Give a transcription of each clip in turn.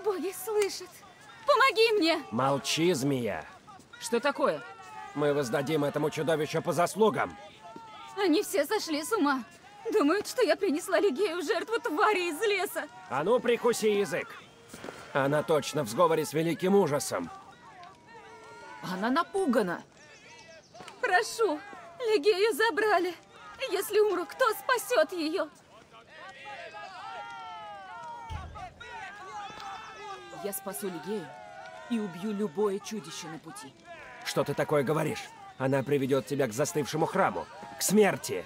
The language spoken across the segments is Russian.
боги слышат. Помоги мне! Молчи, змея. Что такое? Мы воздадим этому чудовищу по заслугам. Они все сошли с ума. Думают, что я принесла Лигею в жертву твари из леса. А ну, прикуси язык. Она точно в сговоре с великим ужасом. Она напугана. Прошу, Лигею забрали. Если умру, кто спасет ее? Я спасу Лигею и убью любое чудище на пути. Что ты такое говоришь? Она приведет тебя к застывшему храму, к смерти.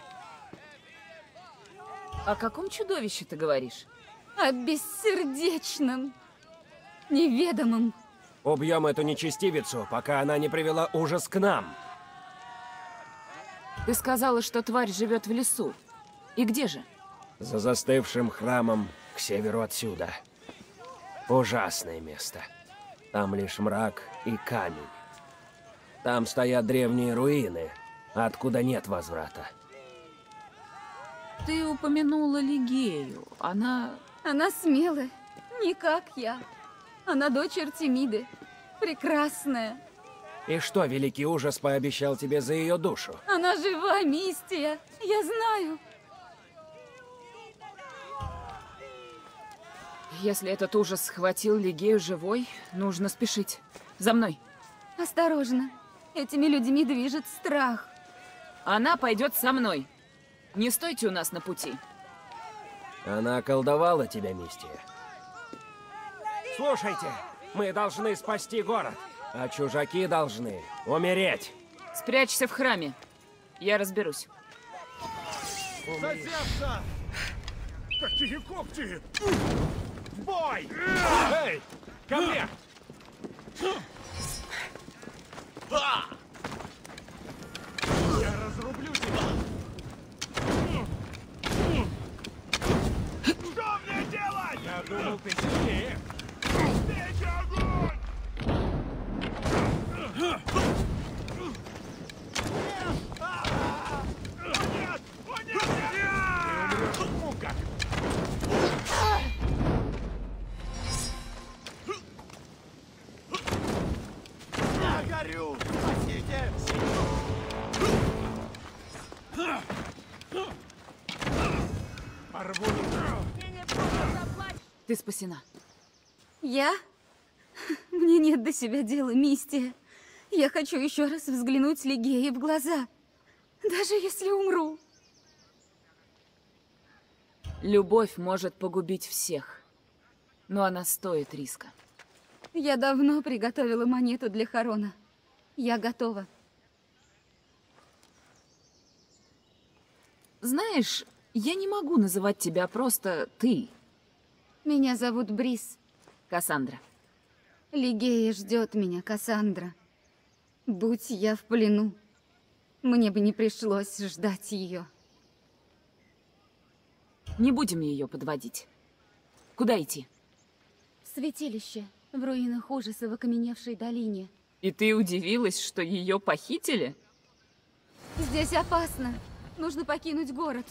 О каком чудовище ты говоришь? О бессердечном, неведомом. Убьем эту нечестивицу, пока она не привела ужас к нам. Ты сказала, что тварь живет в лесу. И где же? За застывшим храмом к северу отсюда. Ужасное место. Там лишь мрак и камень. Там стоят древние руины, откуда нет возврата. Ты упомянула Лигею. Она... Она смелая, не как я. Она дочь Артемиды, прекрасная. И что Великий Ужас пообещал тебе за ее душу? Она жива, Мистия, я знаю. Если этот ужас схватил Лигею живой, нужно спешить. За мной. Осторожно, этими людьми движет страх. Она пойдет со мной. Не стойте у нас на пути. Она околдовала тебя, Мистия. Слушайте, мы должны спасти город, а чужаки должны умереть. Спрячься в храме. Я разберусь. Зазевся! Какие когти! Бой! Эй, ко мне! Я разрублю тебя! Что мне делать? Я думал, ты сильнее. Встреча огонь! Ты спасена. Я? Мне нет до себя дела, Мистия. Я хочу еще раз взглянуть Лигее в глаза. Даже если умру. Любовь может погубить всех. Но она стоит риска. Я давно приготовила монету для Харона. Я готова. Знаешь, я не могу называть тебя просто ты, Меня зовут Брис. Кассандра. Лигея ждет меня, Кассандра. Будь я в плену, мне бы не пришлось ждать ее. Не будем ее подводить. Куда идти? Святилище в руинах ужаса в окаменевшей долине. И ты удивилась, что ее похитили? Здесь опасно. Нужно покинуть город.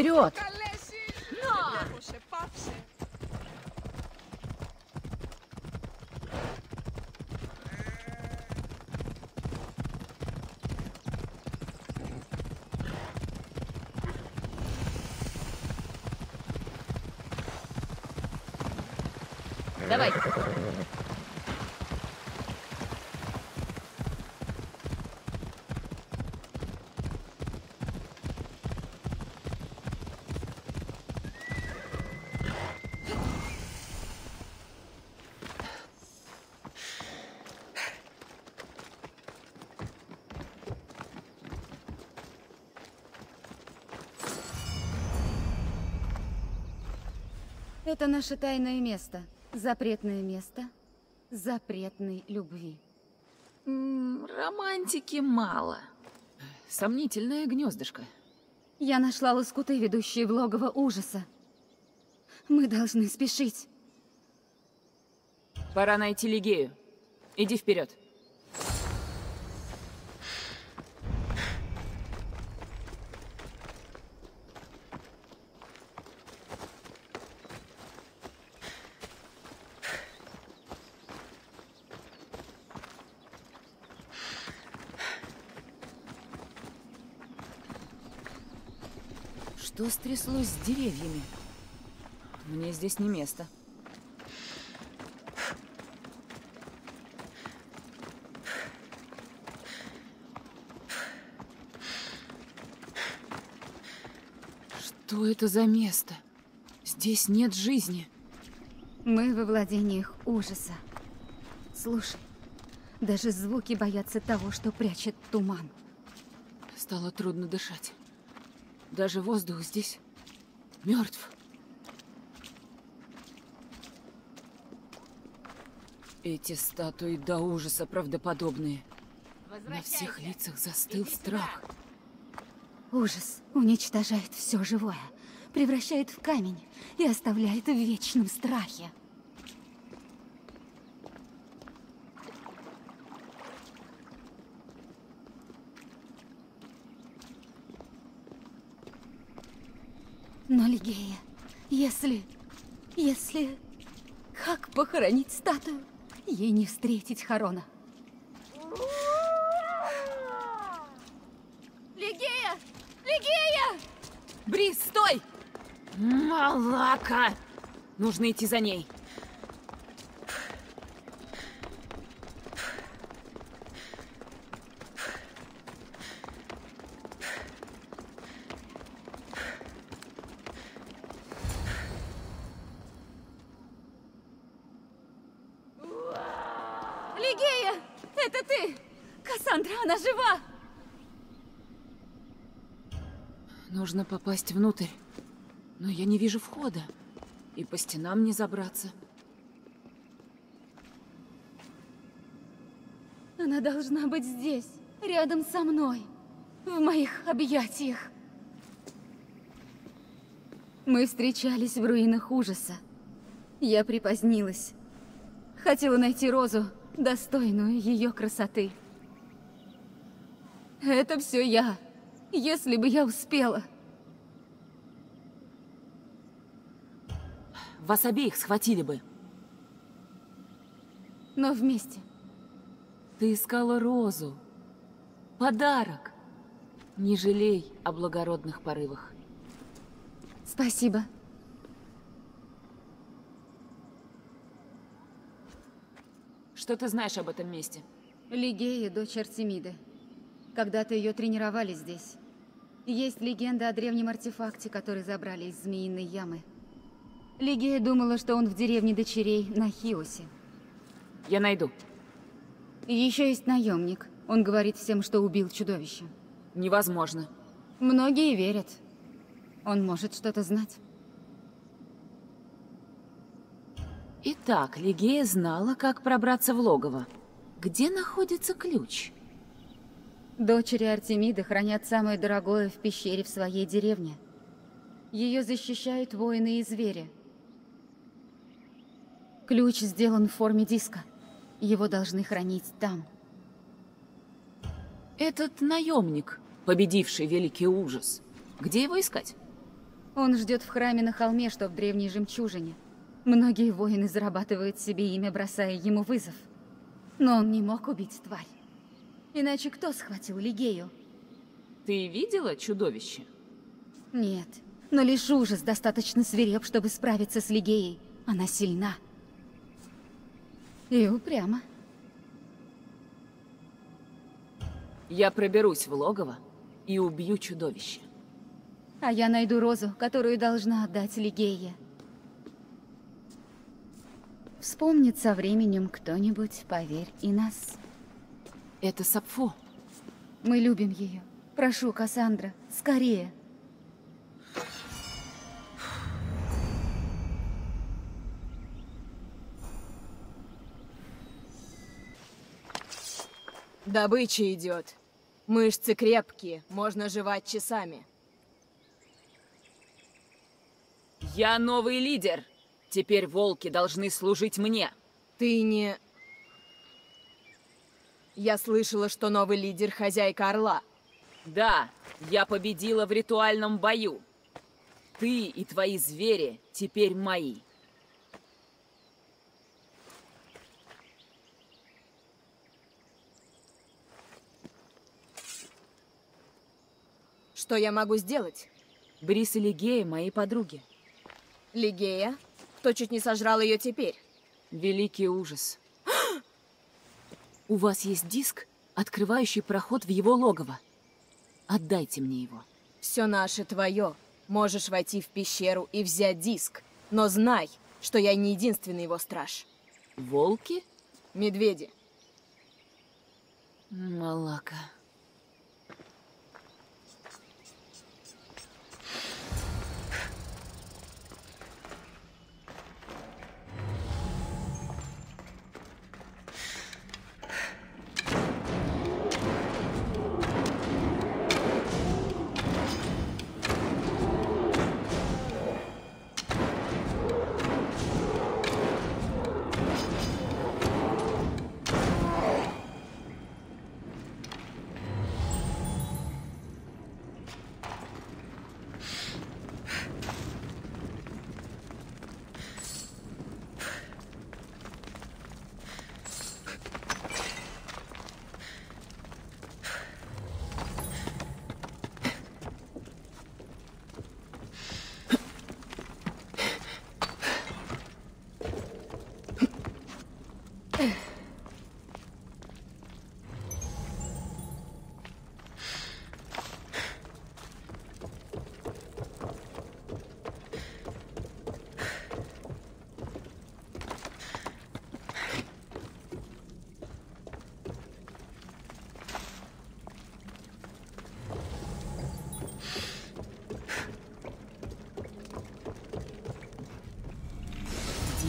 Вперед! Давай. Это наше тайное место. Запретное место запретной любви. М, романтики мало. Сомнительное гнездышко. Я нашла лоскуты, ведущие в логово ужаса. Мы должны спешить. Пора найти Лигею. Иди вперед. Что стряслось с деревьями? Мне здесь не место. Что это за место? Здесь нет жизни. Мы во владениях ужаса. Слушай, даже звуки боятся того, что прячет туман. Стало трудно дышать. Даже воздух здесь мертв. Эти статуи до ужаса правдоподобные. На всех лицах застыл страх. Ужас уничтожает все живое, превращает в камень и оставляет в вечном страхе. Но, Лигея, если... Если... Как похоронить статую? Ей не встретить Харона. Лигея! Лигея! Брис, стой! Малака! Нужно идти за ней. Лигея! Это ты! Кассандра, она жива! Нужно попасть внутрь. Но я не вижу входа. И по стенам не забраться. Она должна быть здесь, рядом со мной, в моих объятиях. Мы встречались в руинах ужаса. Я припозднилась. Хотела найти Розу, достойную ее красоты. Это все я. Если бы я успела. Вас обеих схватили бы. Но вместе. Ты искала розу. Подарок. Не жалей о благородных порывах. Спасибо. Что ты знаешь об этом месте? Лигея, дочь Артемиды. Когда-то ее тренировали здесь. Есть легенда о древнем артефакте, который забрали из Змеиной ямы. Лигея думала, что он в деревне дочерей на Хиосе. Я найду. Еще есть наемник. Он говорит всем, что убил чудовище. Невозможно. Многие верят. Он может что-то знать. Итак, Лигея знала, как пробраться в логово. Где находится ключ? Дочери Артемиды хранят самое дорогое в пещере в своей деревне. Ее защищают воины и звери. Ключ сделан в форме диска. Его должны хранить там. Этот наемник, победивший великий ужас. Где его искать? Он ждет в храме на холме, что в древней жемчужине. Многие воины зарабатывают себе имя, бросая ему вызов. Но он не мог убить тварь. Иначе кто схватил Лигею? Ты видела чудовище? Нет, но лишь ужас достаточно свиреп, чтобы справиться с Лигеей. Она сильна. И упряма. Я проберусь в логово и убью чудовище. А я найду розу, которую должна отдать Лигее. Вспомнит со временем кто-нибудь, поверь, и нас. Это Сапфо. Мы любим ее. Прошу, Кассандра, скорее. Добыча идет. Мышцы крепкие, можно жевать часами. Я новый лидер. Теперь волки должны служить мне. Ты не... Я слышала, что новый лидер — хозяйка Орла. Да, я победила в ритуальном бою. Ты и твои звери теперь мои. Что я могу сделать? Брис и Лигея мои подруги. Лигея? Кто чуть не сожрал ее теперь? Великий ужас. У вас есть диск, открывающий проход в его логово. Отдайте мне его. Все наше твое. Можешь войти в пещеру и взять диск. Но знай, что я не единственный его страж. Волки? Медведи. Малака.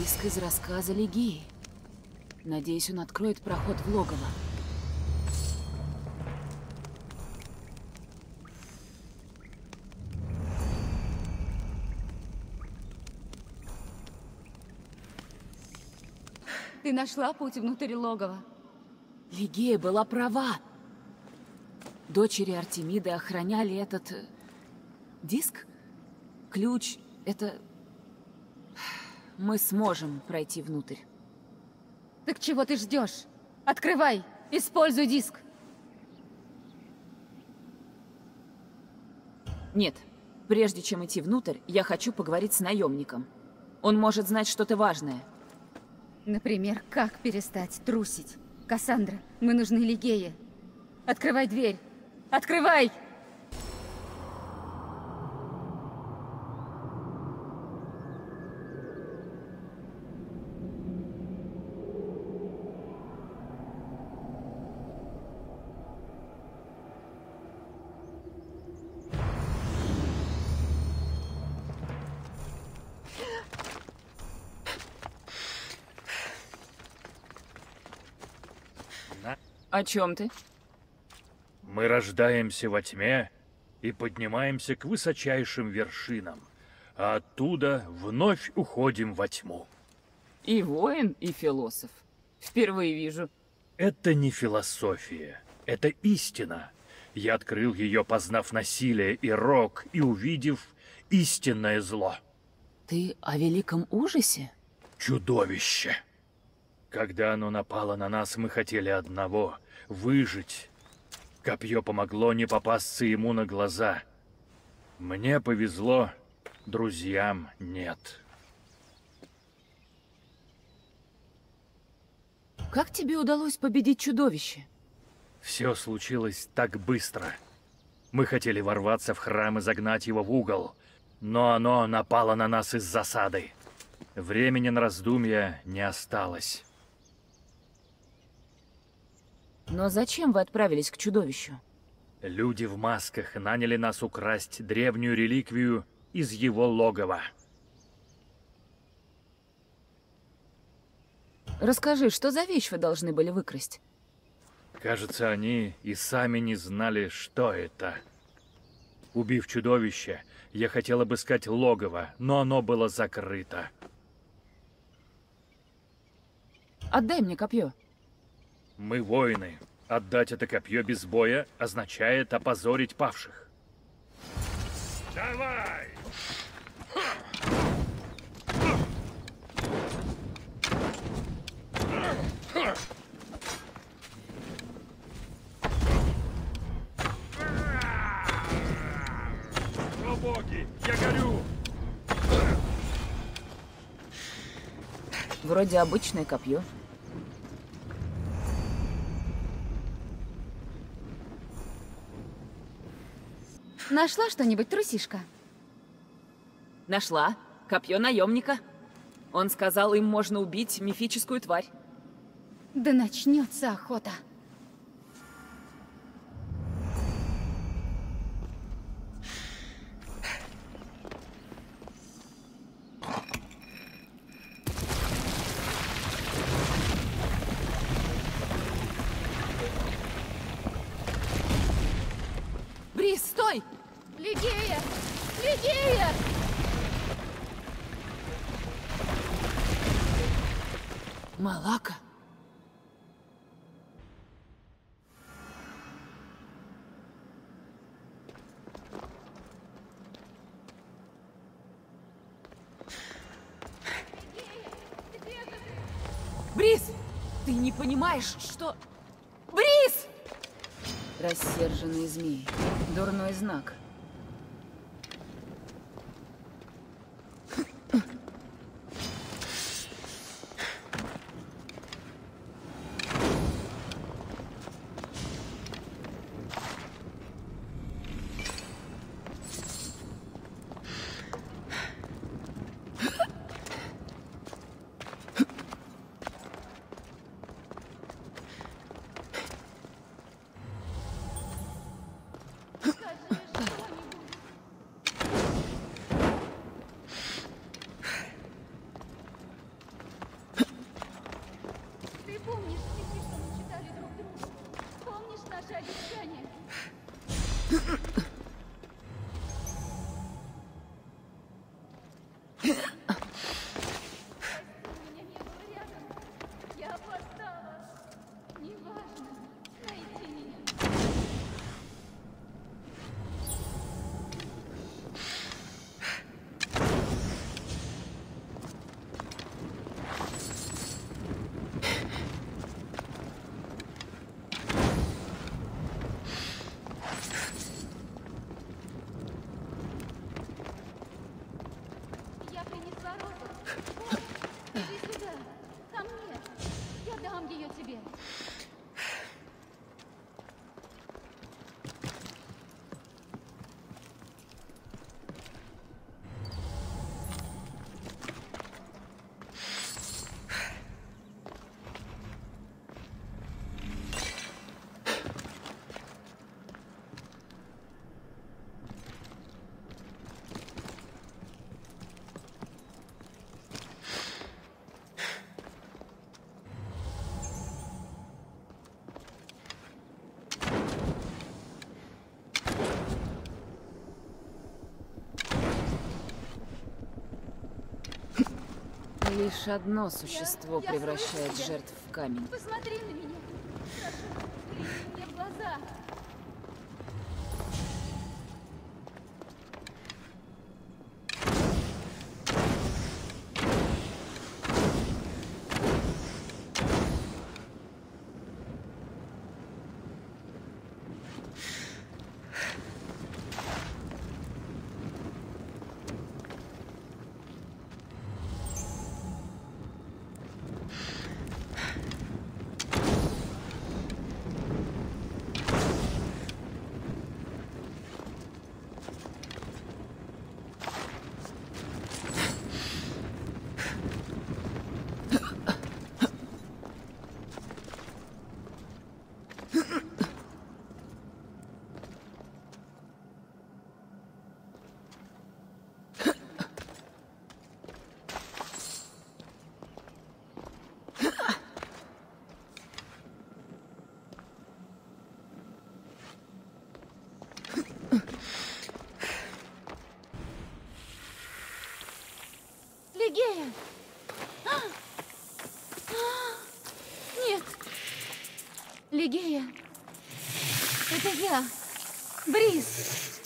Диск из рассказа Лигии. Надеюсь, он откроет проход в логово. Ты нашла путь внутрь логова? Лигея была права. Дочери Артемиды охраняли этот... э, диск? Ключ — это... Мы сможем пройти внутрь. Так чего ты ждешь? Открывай! Используй диск! Нет, прежде чем идти внутрь, я хочу поговорить с наемником. Он может знать что-то важное. Например, как перестать трусить? Кассандра, мы нужны Лигее. Открывай дверь! Открывай! О чем ты? Мы рождаемся во тьме и поднимаемся к высочайшим вершинам, а оттуда вновь уходим во тьму. И воин, и философ. Впервые вижу. Это не философия, это истина. Я открыл ее, познав насилие и рок, и увидев истинное зло. Ты о великом ужасе? Чудовище. Когда оно напало на нас, мы хотели одного — выжить. Копье помогло не попасться ему на глаза. Мне повезло, друзьям нет. Как тебе удалось победить чудовище? Все случилось так быстро. Мы хотели ворваться в храм и загнать его в угол, но оно напало на нас из засады. Времени на раздумья не осталось. Но зачем вы отправились к чудовищу? Люди в масках наняли нас украсть древнюю реликвию из его логова. Расскажи, что за вещь вы должны были выкрасть? Кажется, они и сами не знали, что это. Убив чудовище, я хотел обыскать логово, но оно было закрыто. Отдай мне копье. Мы воины. Отдать это копье без боя означает опозорить павших. Давай! О боги, я горю! Вроде обычное копье. Нашла что-нибудь, трусишка? Нашла. Копье наемника. Он сказал, им можно убить мифическую тварь. Да начнется охота. Брис, стой! Лигея! Лигея! Малака? Брис! Ты не понимаешь, что... Рассерженные змеи. Дурной знак. Лишь одно существо превращает жертв в камень. Посмотри на меня. Лигея, это я, Бриз.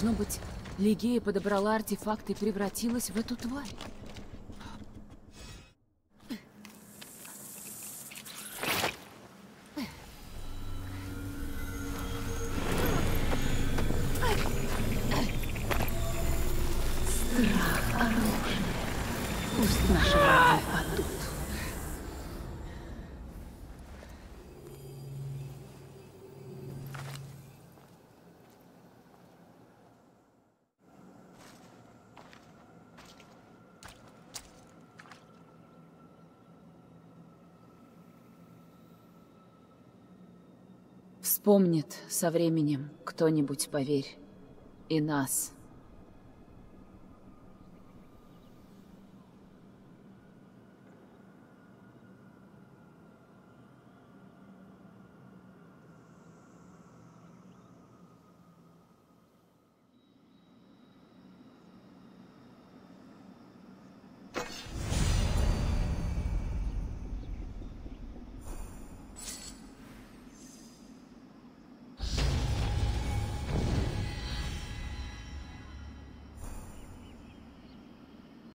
Должно быть, Лигея подобрала артефакт и превратилась в эту тварь. Пусть наши враги падут. Вспомнит со временем кто-нибудь, поверь. И нас.